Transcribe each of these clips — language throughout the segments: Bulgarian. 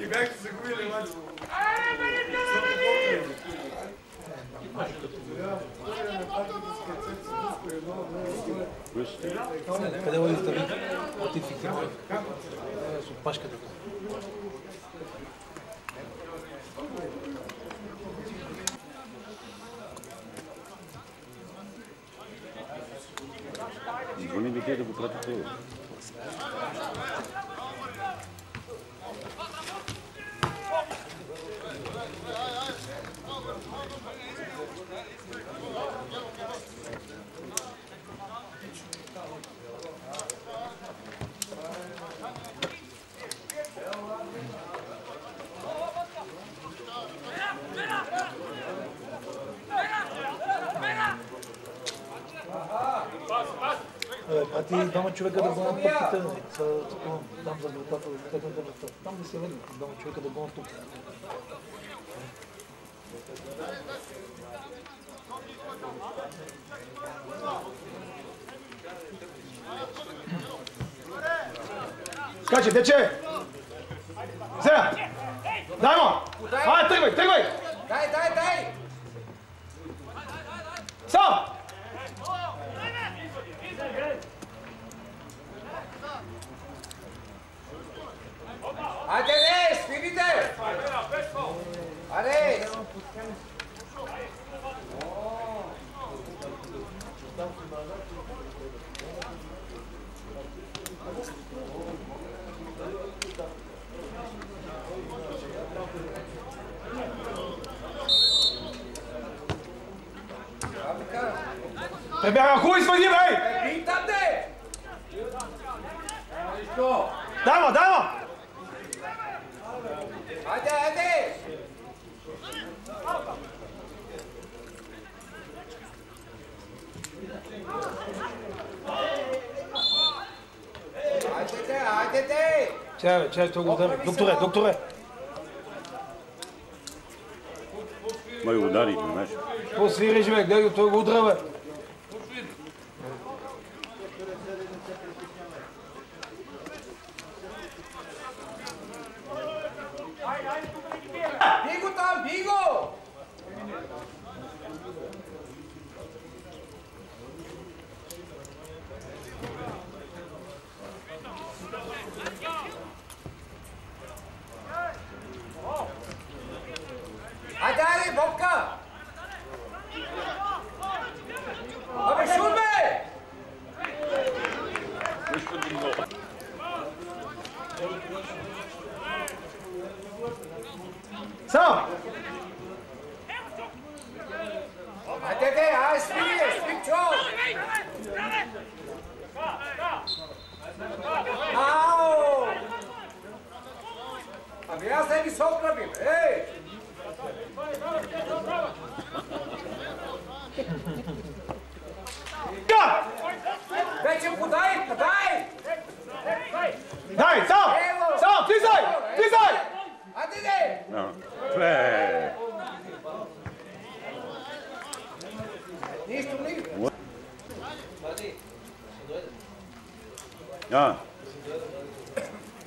И бяхте загубили матч. Къде води стари? Ти фиксирай. С опашката. carteira do produtor. Човека да гонят топките. Са- Там за вратата, за техната врата. Там да се види. Двама човека да гонят топките. Скачи, тече! Сега! Дай му! Ай, тръгвай, тръгвай! Дай, дай, дай! Сам! Allez Prepara a cruz, vai vir, vai! Dá, dá! Чай, бе, чай, той го удари. Докторе, докторе. Май удари, знаеш. Какво свири, човек? Дай го, той го удра, бе.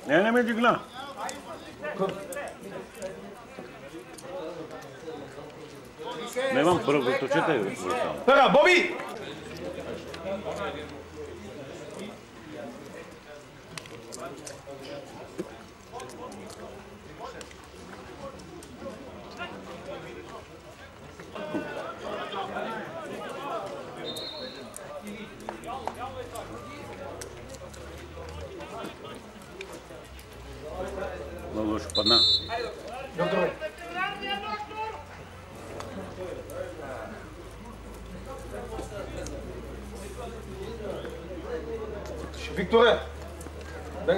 नहीं मैं जिगना मैं वहाँ ब्रो तो चलते हैं ब्रो तेरा Bobby! Touré da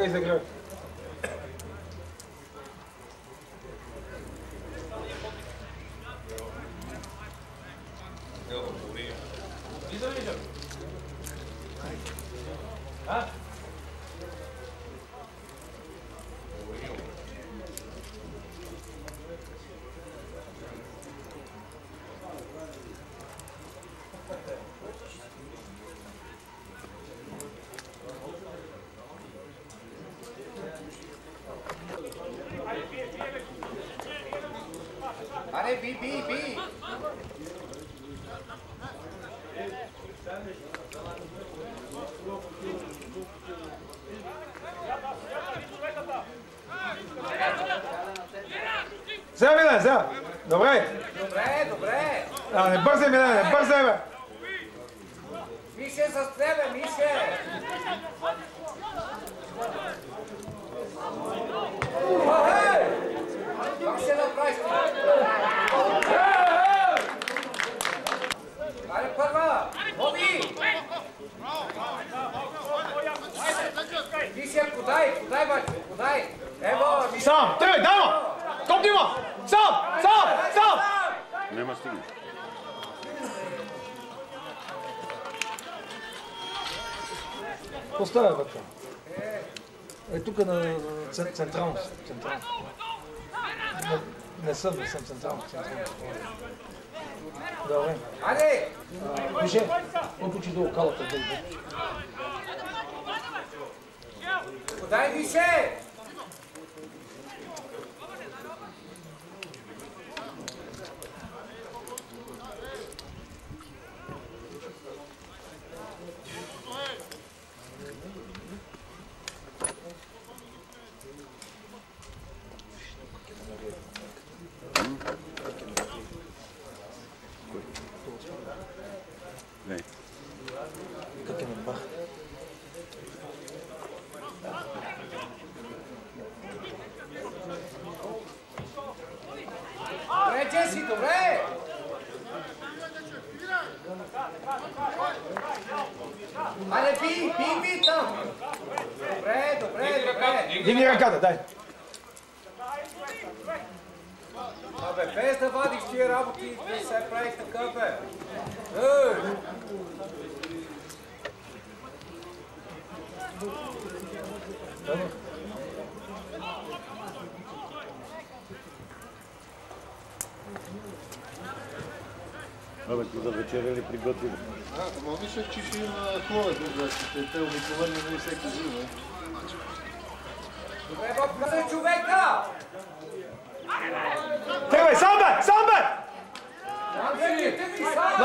подай, подай, баче, подай! Ево, Мише! Сам, тръгай, дай му! Копни му! Сам, сам, сам! Няма стигне. Поставя бе Е, тук на цен- централно. централно. Не, не съм, не съм централно. централно. Добре. Айде! А, Више, опучи долу калата. долу. Dai di sé!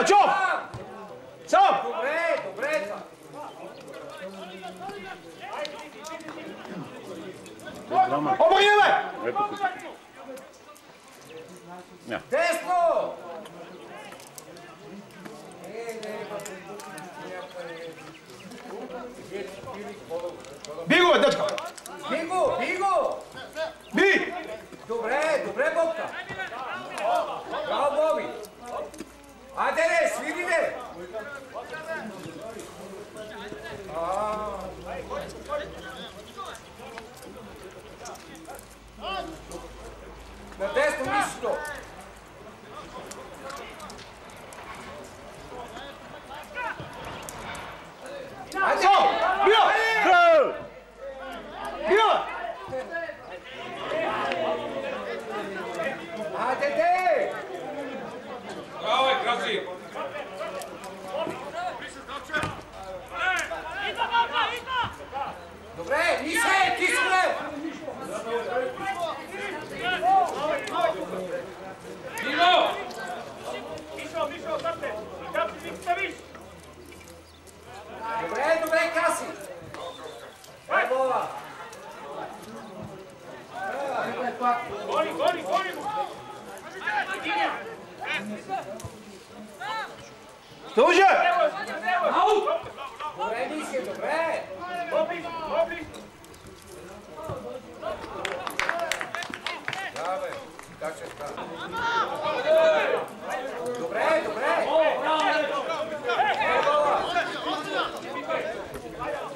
Чоп! Сам! Добре, добре! Обърни бе! Десно! Би го, бе, дъчка! Би го, би го! Би! Добре, добре, Бобка. Adres, birini.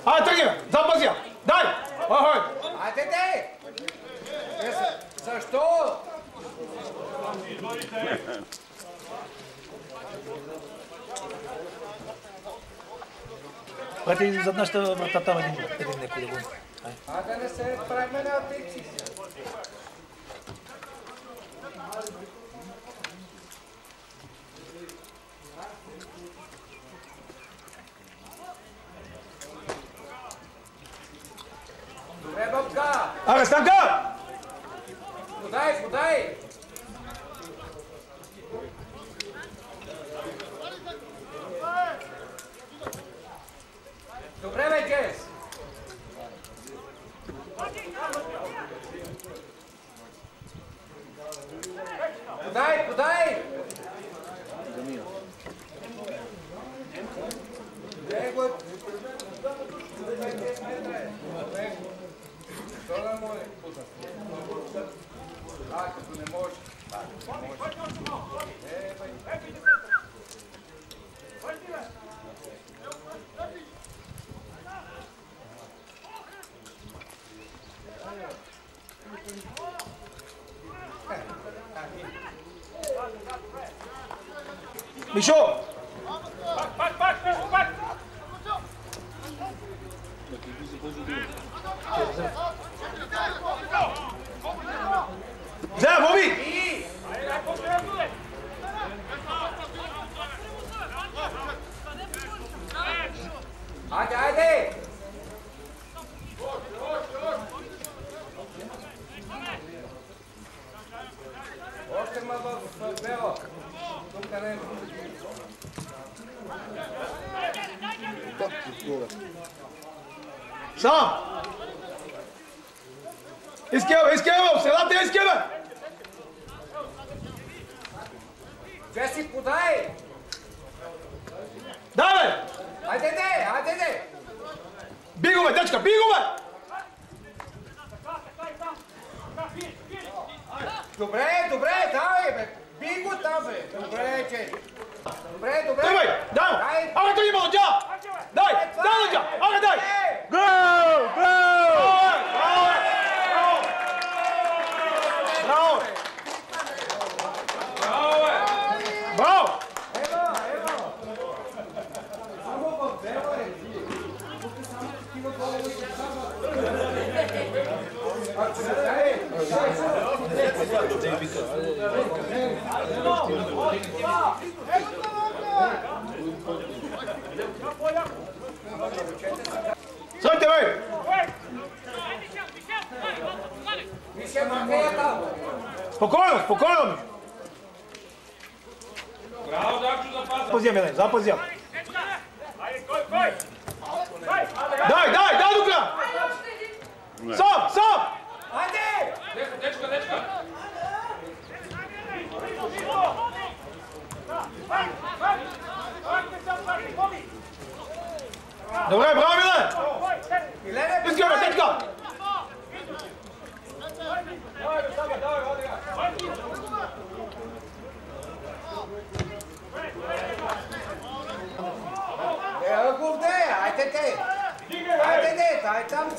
아, 저기, 잠깐만요. дай! Огонь! А ты дай! За что? Бати, задна, що вратата в один не кулебу. А да не се правиме на апельци. Belo. Тука не Сам! Изкева, изкева! Средата е изкева! Че си подай! Давай! Ajde, de, ajde, de! Биго, бе, дечка, биго, бе! Добре, добре, давай, бе! Би го там, бе! Добре, че! Добре, добре! Тръгвай! Дай му! Дай! Ага, той има лъджа! Дай! Дай лъджа! Ага, дай! Е! Гол! Гол! Браво, бе! Браво, бе! Браво! бе! Браво! Ево, ево! Само в бело е! Тук само такива голови се Ако се дай, дай, Стойте, бе! Мише, махай я там! Спокойно, спокойно! Запази, Милен, запази. Дай, дай, дай до Края! Сам, сам! Ajde! Добре, браво, Милен! Милене, Искаме, течка! Evo го вде, ajde te! Ajde te, daj tam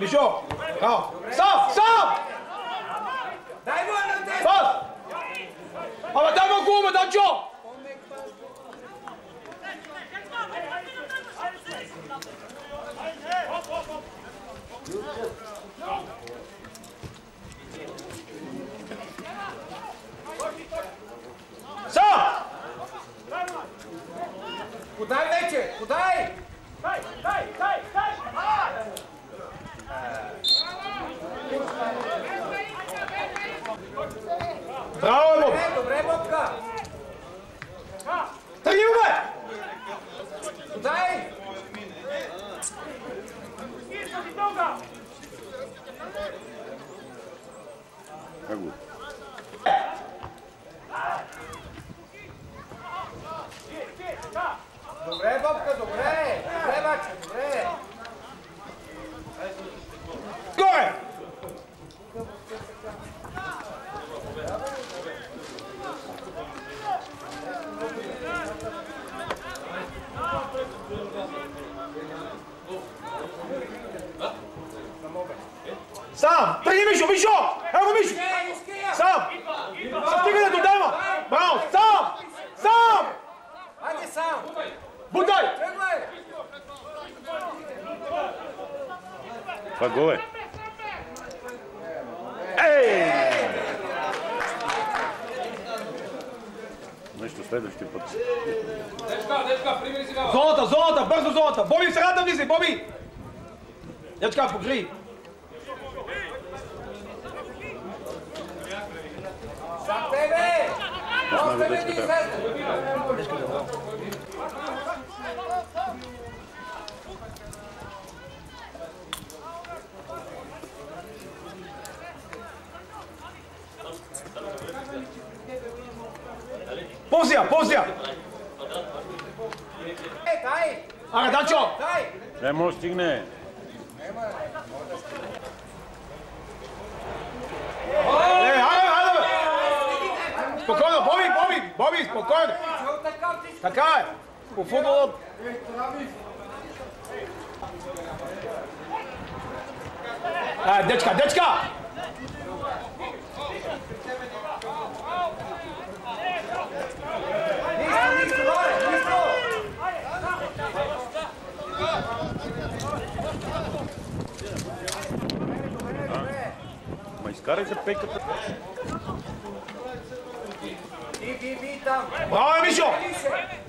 Мишо! Браво! Сам, сам! Дай му на десно! Пас! Ама дай малко ума, Данчо! Сам! Подай Сам! Тръгни, Мишо, Мишо! Ево, Мишо! Иския! Сам! Стигай до дема! Браво! Сам! Сам! Хайде сам! Бутай! Това гол е. Ей! Нещо следващия път. Зоната, зоната, бързо зоната! Боби, в средата влизай, Боби! Дечка, покри! За тебе! Пусна го Остави дечката. ги излезе! Позия, позия! Е, дай! Ара, Данчо! Дай! Не може да стигне. Е, айде, айде, бе! Спокойно, Боби, Боби, Боби, спокойно! Чул така ти Така е! По футбола... А, дечка, дечка! Нищо, нищо, горе, нищо! Ма изкарай се пейката. Би, би, би там! Браво, Мишо!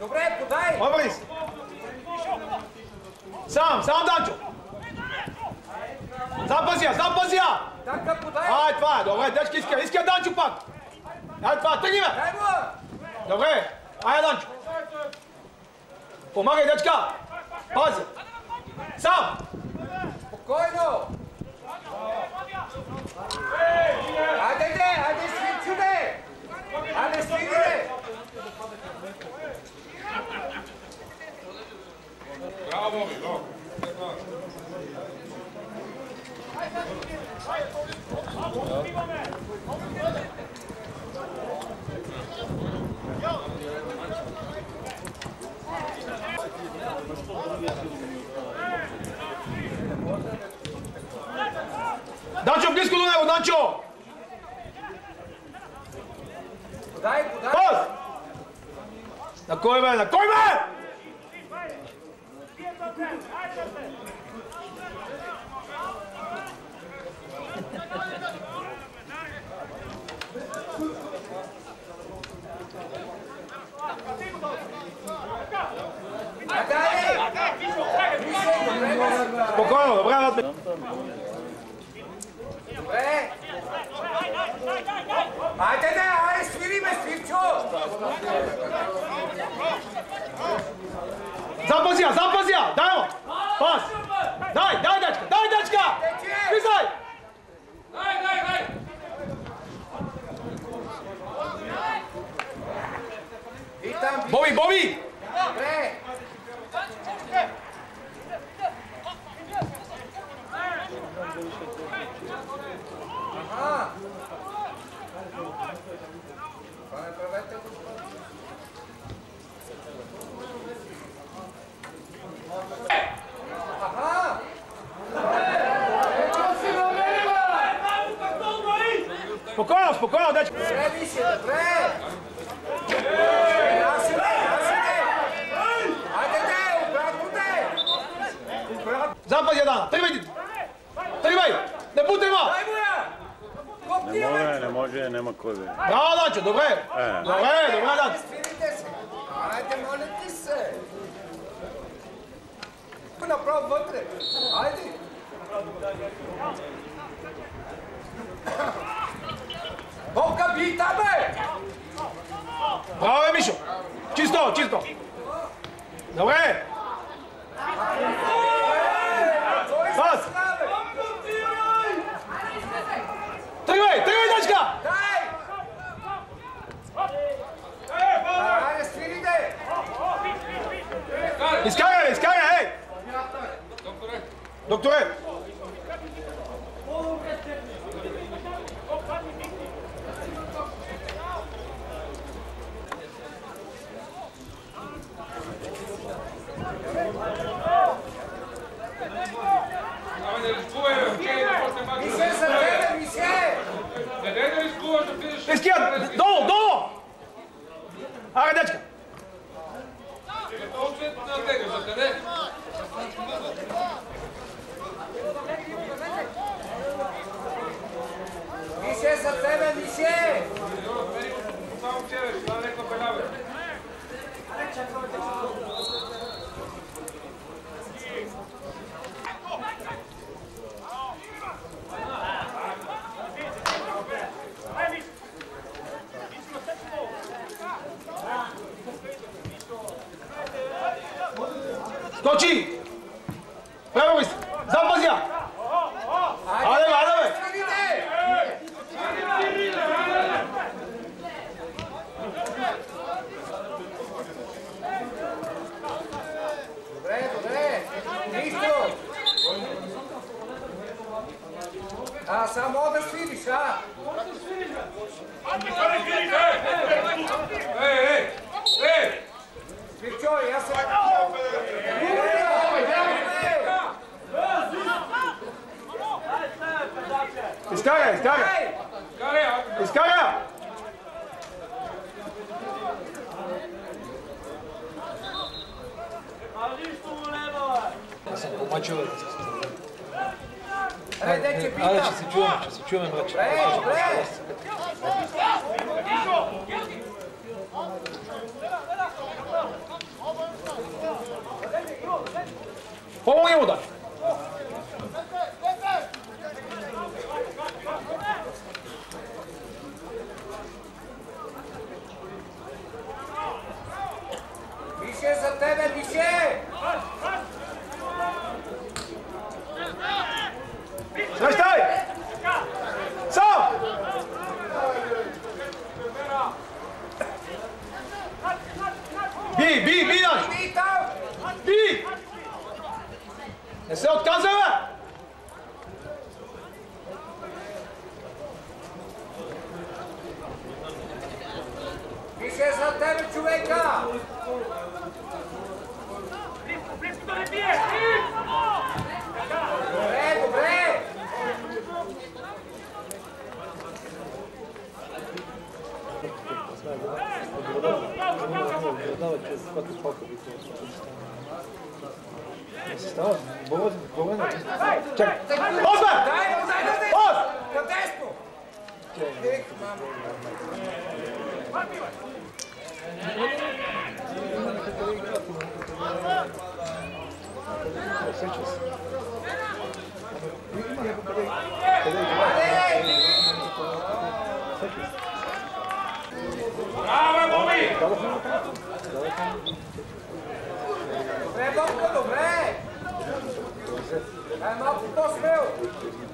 Добре, подай! Се! Сам, сам, Данчо! Запазия, запазия! Така подай! Ай, това е, добре, дечка иска, иска Данчо пак! Ай, това, тръгни, бе! Дай го! Добре, айде, Данчо! Помагай, дечка! Пази! Сам! Спокойно! Хайде, де! Хайде, свинчу, де! Хайде, стиги, де! Данчо, близко до него, Данчо! Подай, подай! Пас! На кой бе, на кой бе? Ajde da, aj, sviri me, svirću! Zapazija, zapazija, dajmo! Pas! Daj, daj! Zapad jedan, tri vidi! Tri vidi! Ne putaj ima! Ne može, ne može, nema ko Da, Bravo Dačo, dobre! E. Dobre, dobre Dačo! Smirite se! Ajde, molite se! Ko napravi vatre? Ajde! Ajde! Е. Бе! Браво, Мишо! Чисто, чисто! Добре! А чего? Ale czy syciułem, czy syciułem raczej. Brawo, brawo! Połowę uda!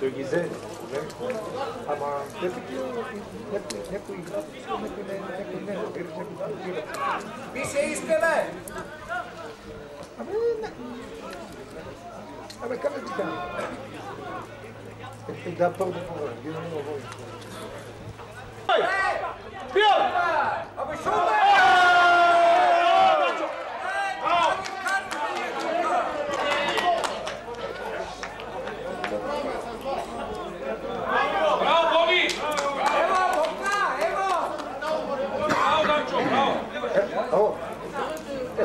to gisele. Ama hep hep hep hep Bir şey isteme. Ama ama kaç bir tane. Et da que de pouvoir. Bien, bien. Bien. Abi şurada.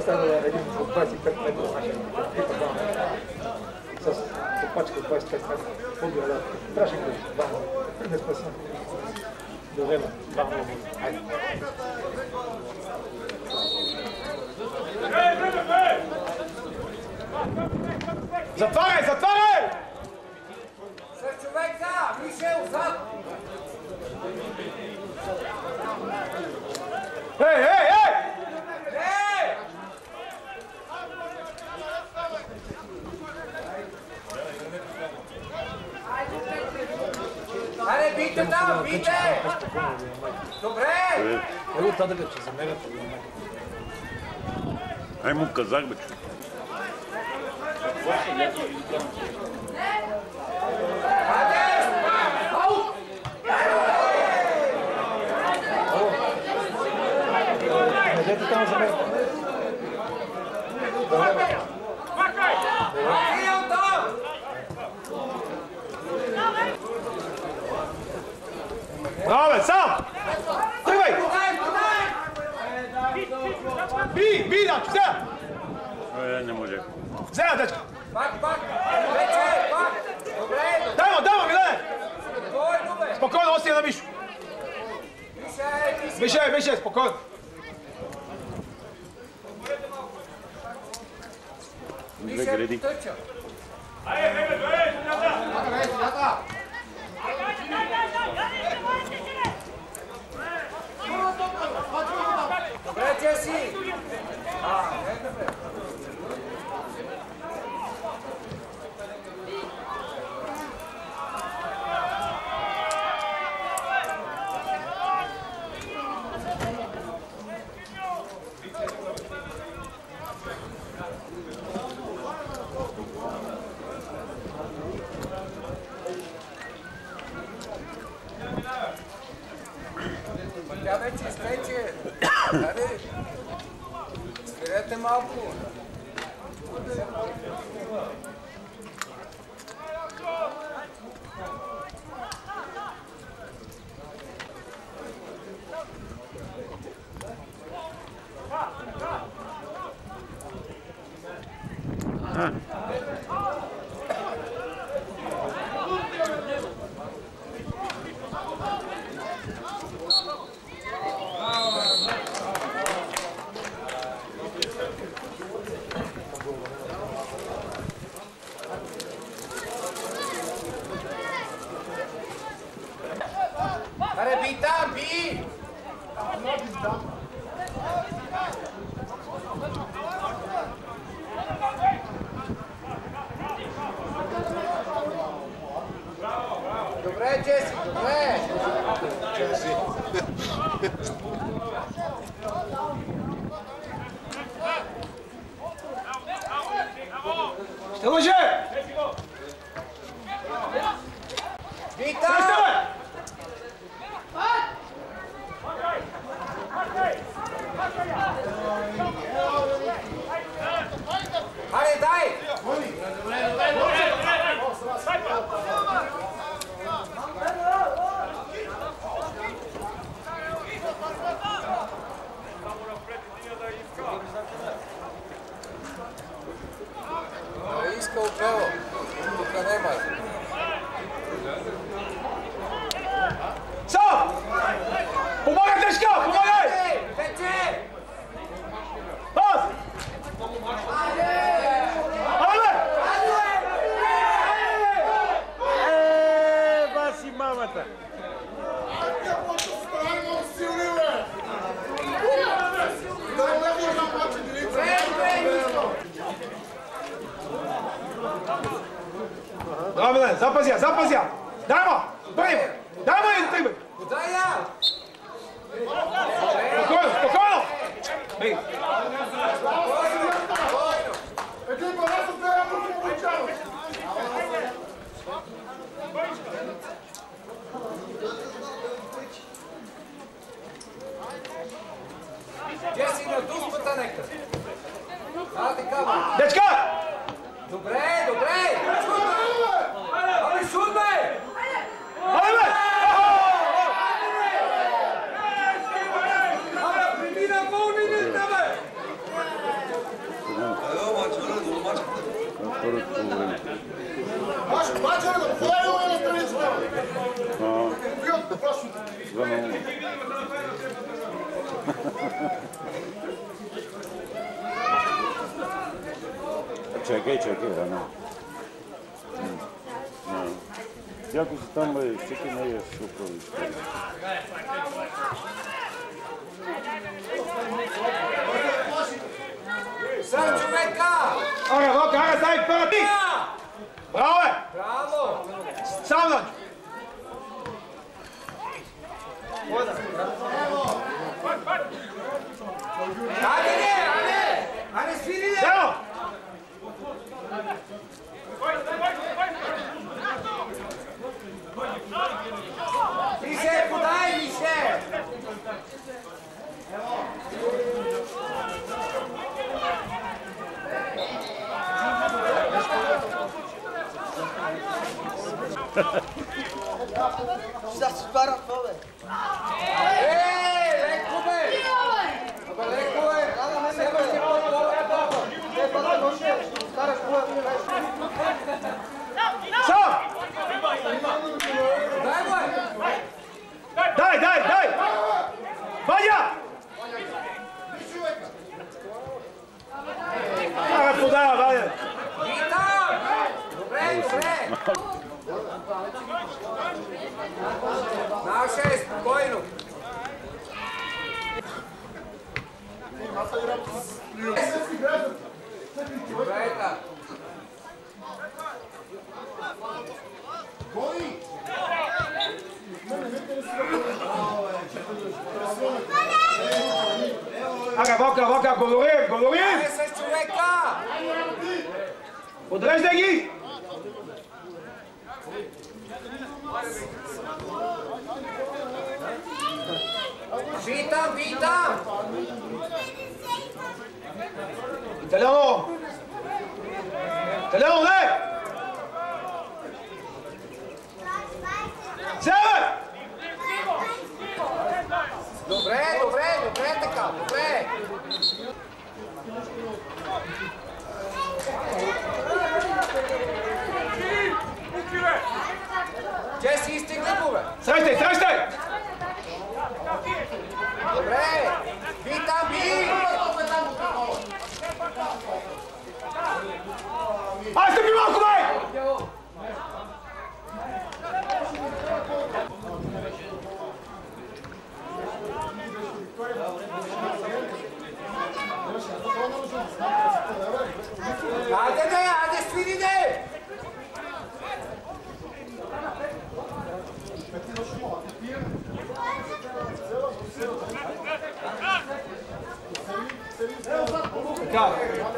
става един с 25 метра нашия и така с опачка 25 метра от града. Трябваше да бъде. Не сме сам. Довема. Бавно. Айде. Затваряй, затваряй! С човека! Мишел, зад! Ей, ей, те му да къча. Добре! Его та да бе, че за мен е Ай му казах бе, че. Идете там за мен. Макай! Макай! Dobra, sam! Trywaj! Bij, bij na chce! Ja nie mogę. Chce na teczkę! Bak, bak! Lecę, bak! Damo, damo, Milane! Spokojno, ostaj na miszu! Wysiaj, wysiaj, spokojnie! Wygredi. Ajde, ajde, ajde, ajde, ajde, ajde, ajde, ajde, ajde, Gracias, sí. Ah, mal, pô. Chelsea, não é? Chelsea. Estamos juntos! rapaziada, rapaziada. На второто половина. Два на нула. Чакай, чакай, рано. Яко си там, бе, всеки не е се оправи. Са Sam čoveka! Aga, voka, aga, stavi prva ti! Bravo je! Bravo! Sam dođu! Ça se barra fora. Ei, lecco bem. Lecco bem. Nada mais é mais que bola, bola, bola. É para não ser. Os caras boa. Não, não. Vai, dai, dai, dai. Vaya. Ah, vai fudar, vai. Vitor! Vem, vem. Naše je spokojno. Gledajte. Koji? Aga, voka, voka, govorim, govorim! Odrež da njih! Vita, Vita. go.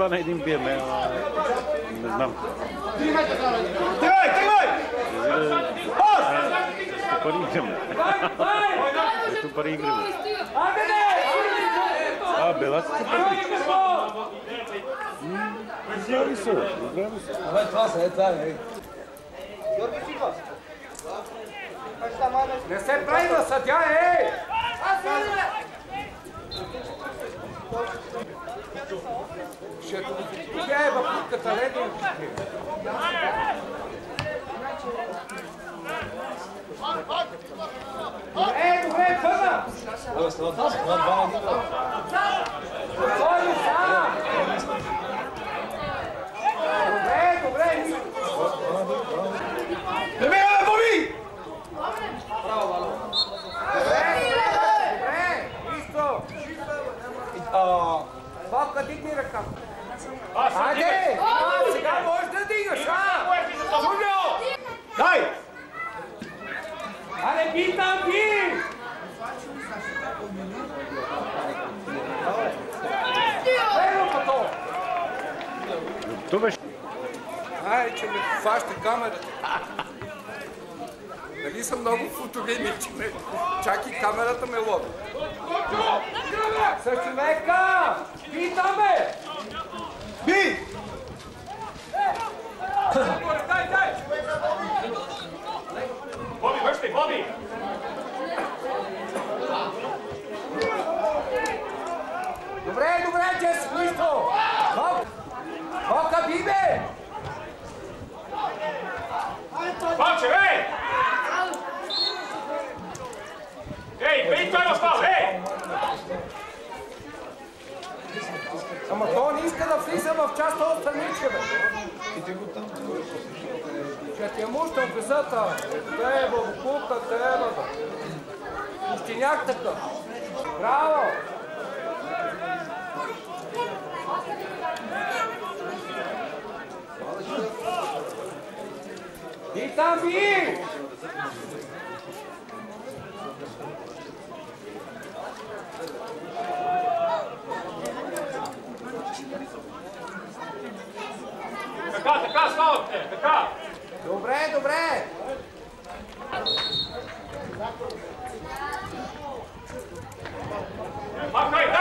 planetin não Bilmem. Süper İngrim. Süper İngrim. Abi lan. Izgleda se, izgleda se. Ovo je tva se, je tva, ej. Jorgi Filos. Ne é pravimo sad ja, ej! A, Filos! Тя е в путката, леди. Е, добре, пъна! Спокойно, сам! Добре, добре, Преминаваме, Боби! Добре, нищо. Бабка, дигни ръка. Хайде! А, Сега можеш да дигаш, а? Джулио! Дай! Аре, би там, би! Ево като! То беше Ай, че ме фаща камерата. Нали съм много фотогеничен? Чак и камерата ме лови. С човека! Питаме! Bi! Bobby, daj! Bobi, vrštaj, Bobi! Dobre, dobre, če si vive! Koka bibe! Ei, vem para pej to! Влиза в част от страничка, бе. Ще ти я мущам писата. Те, бабокупка, те, бе. Пущиняк такъв. Браво! И там би! Така, така, ставате, така! Добре, добре! Махай, дай,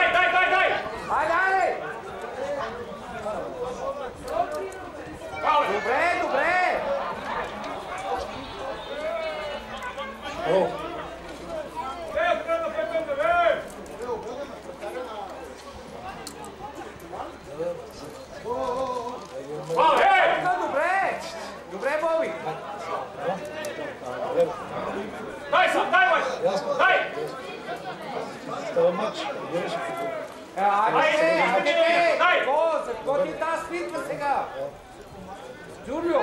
Júlio!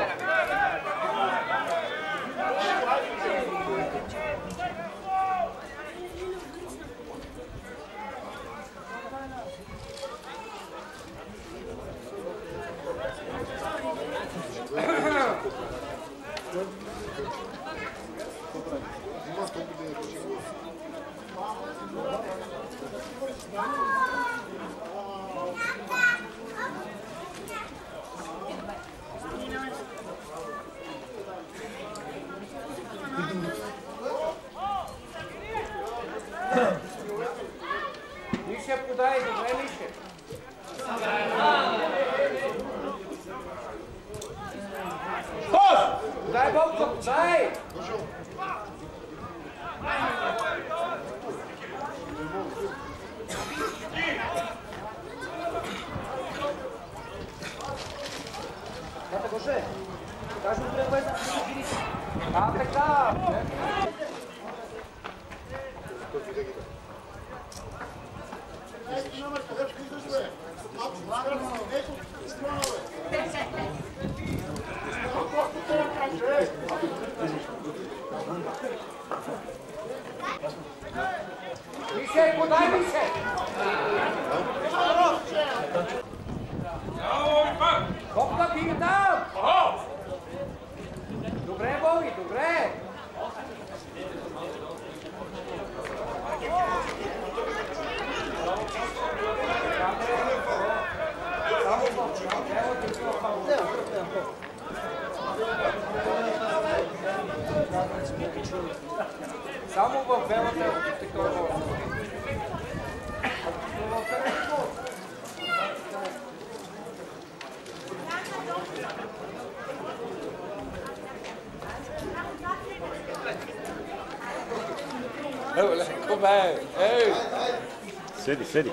这里，这里。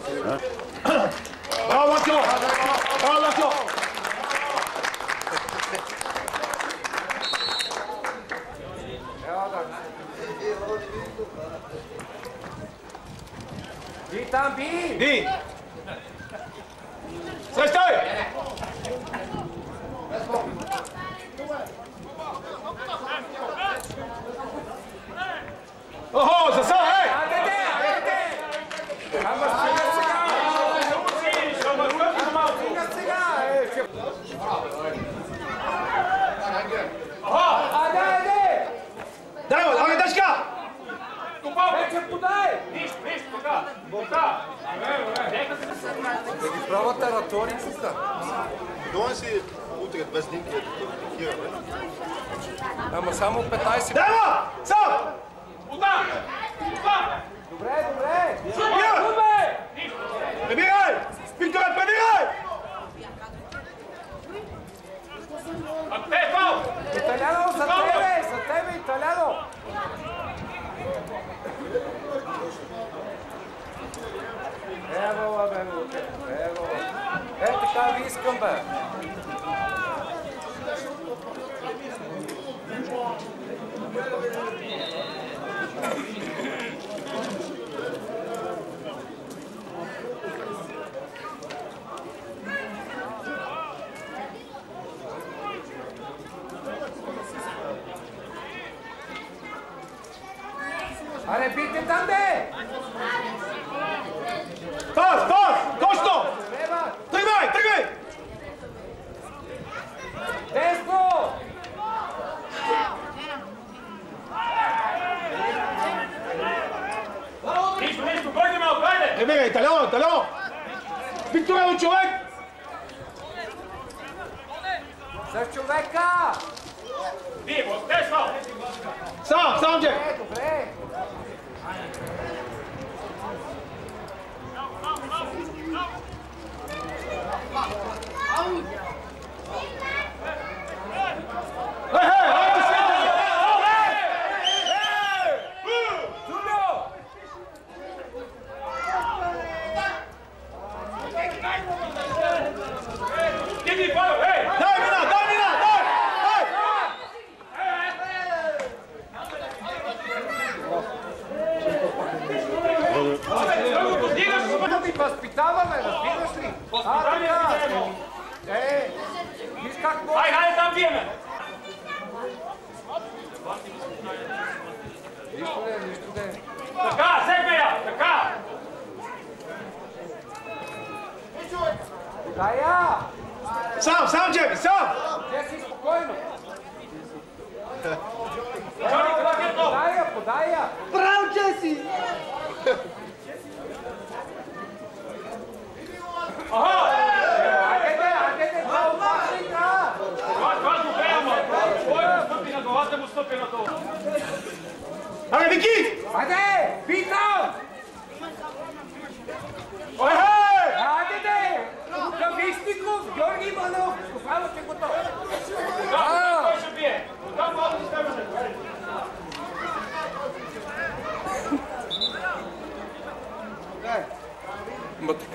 Huh? Repite también.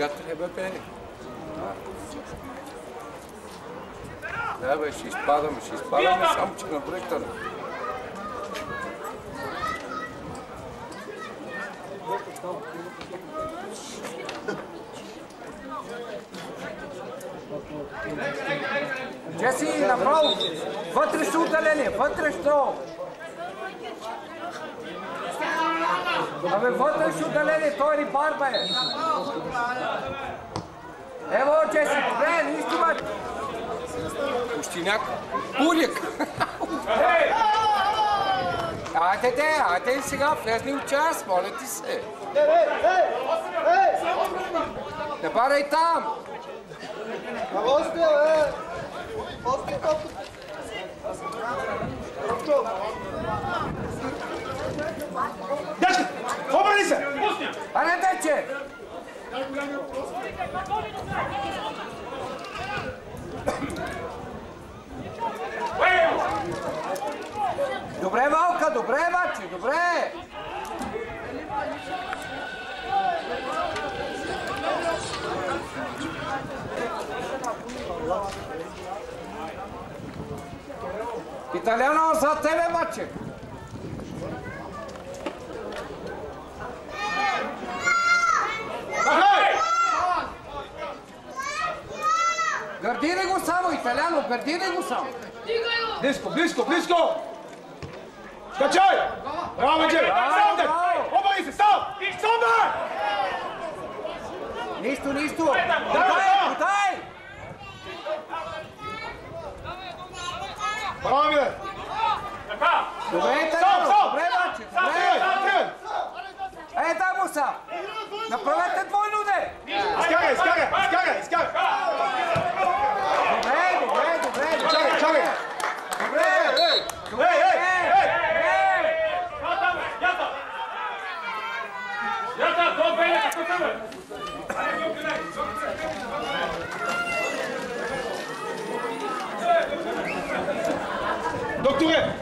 Чакай, бе, пени. Да, бе, ще изпадаме, ще изпадаме, само че на бръщане. Джеси, направо! Вътрешно отделение, вътрешно! Абе, вътрешно отделение, той е рибар, бе! Ево, Джеси, добре, нищо бе. Пущиняк. Бурик. Айде, де, айде сега, влезли в час, моля ти се. Не барай там. Дечка, обърни се! Аре, дече! Добре, Валка, добре, баче, добре! Италяно, за тебе, баче! per i mu samo. Blisko, blisko, blisko! Skačaj! Bravo, Đer! Sam daj! Obavi se, stav! Stav daj! Niš nistu! niš tu! Daj, daj! Bravo, Đer! Stav, stav! Stav, stav! E, daj mu sam! Napravite dvoj nude! Skakaj, skakaj, skakaj, skakaj! Докторе!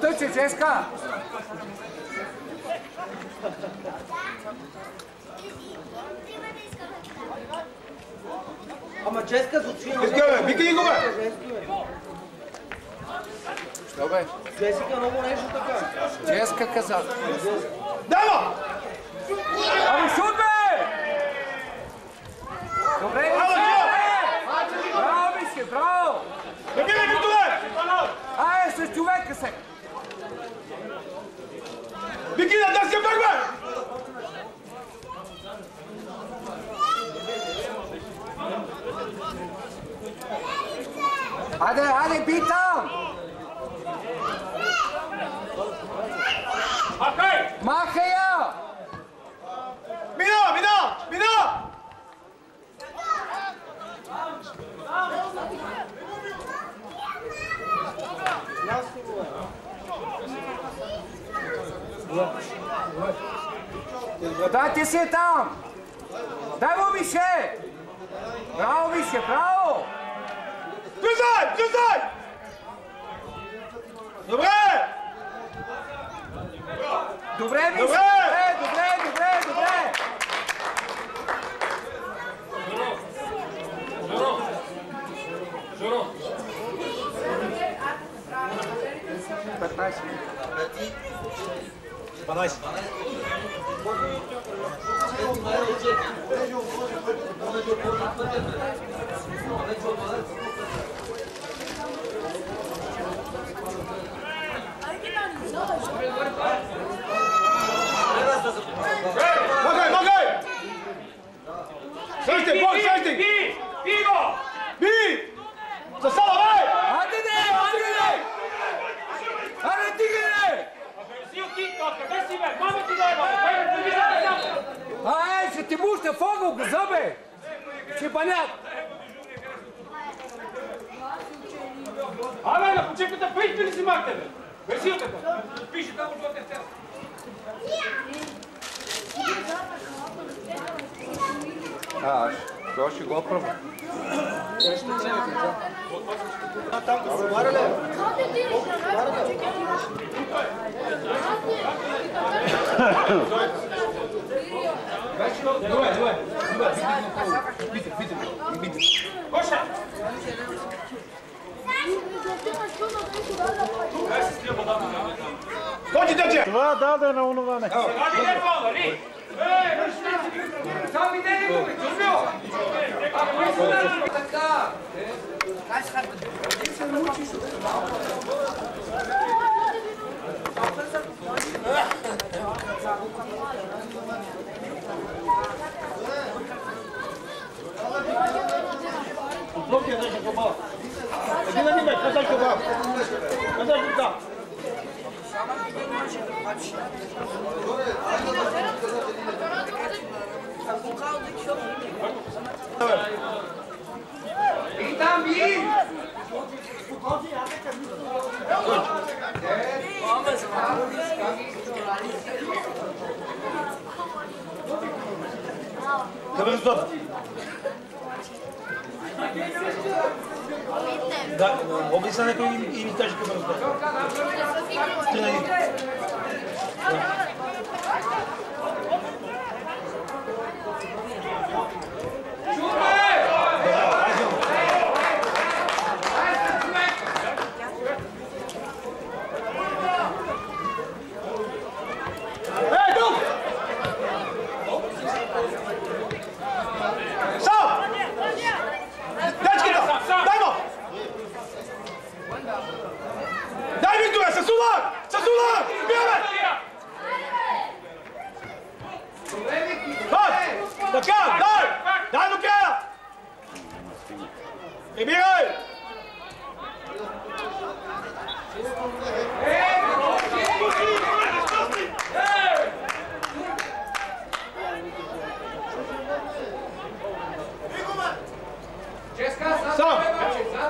Тъче, Ческа! Ама Джеска звучи. Изкарай, викай го, бе! Що бе? Джесика много нещо така. Ческа каза. Дава! Ами шут, бе! Добре, бе! Джио! Браво, Мише, браво! Не бивай като лев! Ай, с човека се! Вики на дъска пък, бе! Айде, айде, би там! Махай я! Мина, мина, мина! Дай ти си там! Дай му, Мише! Браво, Мише, браво! Влизай, влизай! Добре! Добре, Мише! Добре! Добре, добре, добре, добре! Петнайсет. 12. Махай, Baraj. Bakın! Що ще го пробва? Добре, добре, добре. Бите, бите, бите. Коша! Ходи, дече! Това даде на онова не. Ради не това, нали? 네, 그렇습니다. 지금 지금 사업이 되는 거예요. 좋죠? 하시길 바랍니다. Kıbrıs'ta. каже къде стоп. Ти на един. Ей,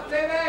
Martínez.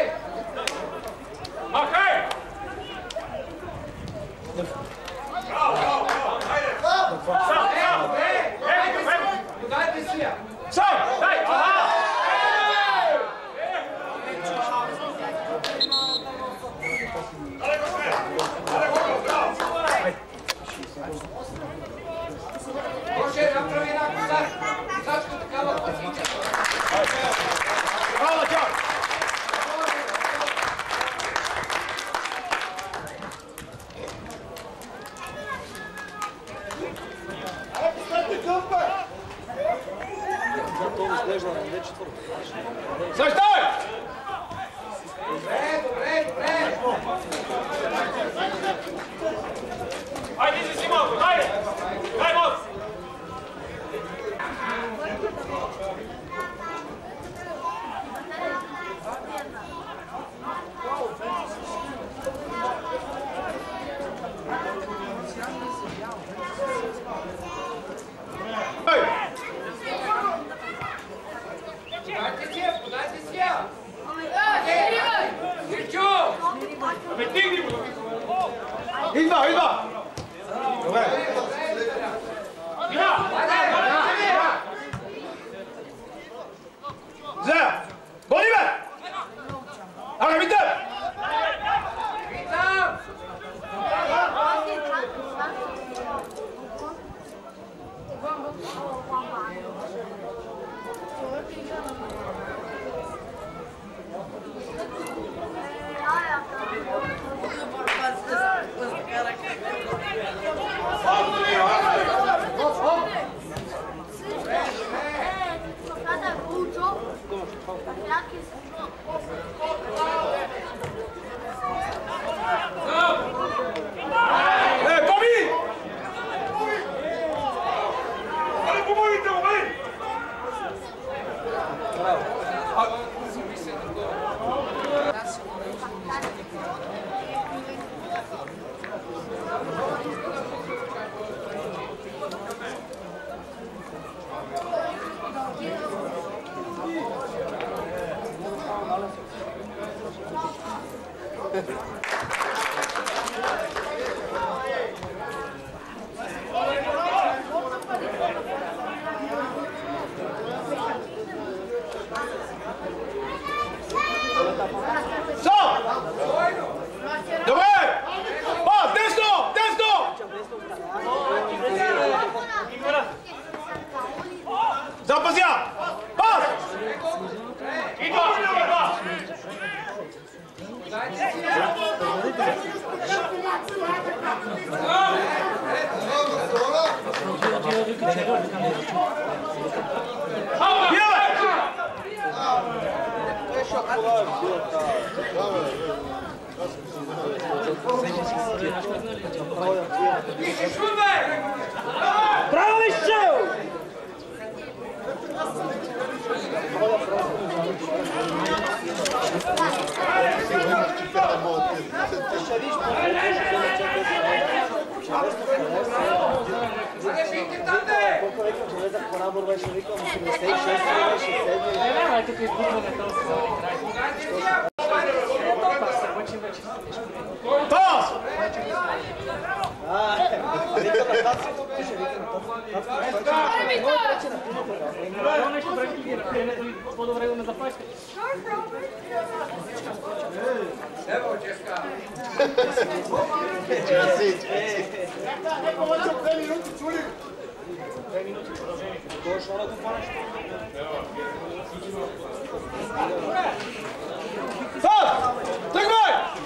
Toss! Браво, нещо преки, по-добре го ме запачка. Toss! Тръгвай! Ставай, обикновено, бе, а така. Айде, свигне! Чо! Дай, Вики, Вики, айде,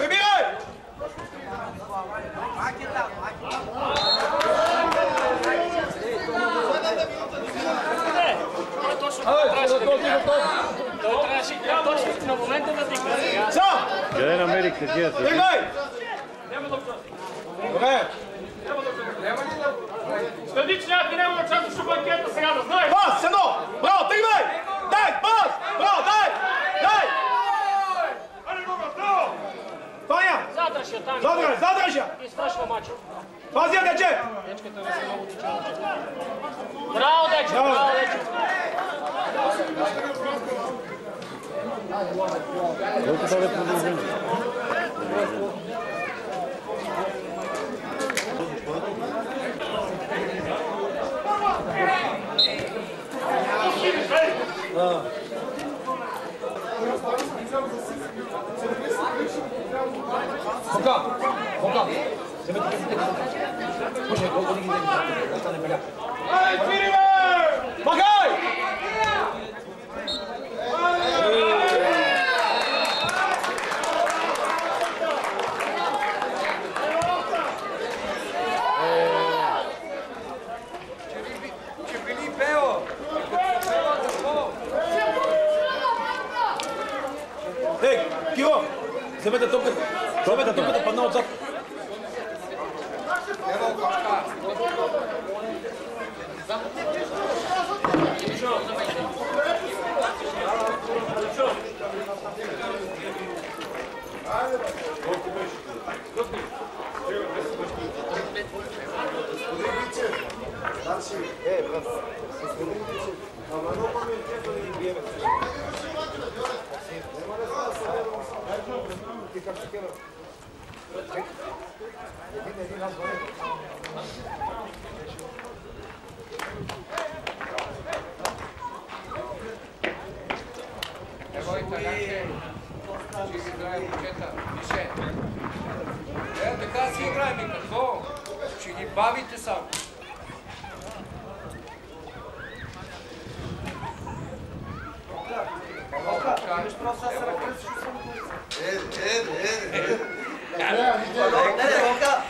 премирай! Той трябваше точно на момента да ти кажа. Сам! Къде намерихте тия са? Тръгвай! Добре! Следи, че няма да участваш в банкета сега, да знаеш! Пас, едно! Браво, тръгвай! Дай, пас! Браво, дай! Дай! Фаня! Задръж я там Задръж, задръж я! и свършва мача. Пази я, дече! Дечката са много тичава. Браво, Дечо, Браво. браво, Дечо! Колко да продължим? 건강! 건강! 보시오, 어디 기대입니다. 일단은 그냥. 마카이! Вземете топката. Вземете топката, падна отзад. Ево кошка. Evo i така ще ще си играе момчета. Више. Е, така си играем и какво? Ще ги бавите само. 誰かだろうか。